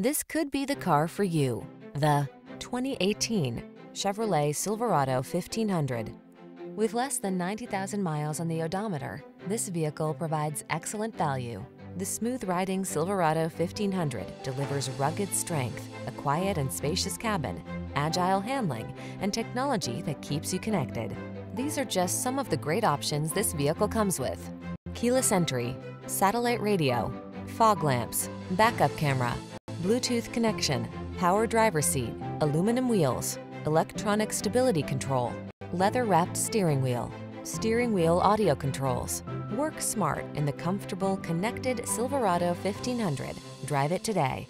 This could be the car for you. The 2018 Chevrolet Silverado 1500. With less than 90,000 miles on the odometer, this vehicle provides excellent value. The smooth-riding Silverado 1500 delivers rugged strength, a quiet and spacious cabin, agile handling, and technology that keeps you connected. These are just some of the great options this vehicle comes with. Keyless entry, satellite radio, fog lamps, backup camera, Bluetooth connection, power driver seat, aluminum wheels, electronic stability control, leather-wrapped steering wheel, steering wheel audio controls. Work smart in the comfortable, connected Silverado 1500. Drive it today.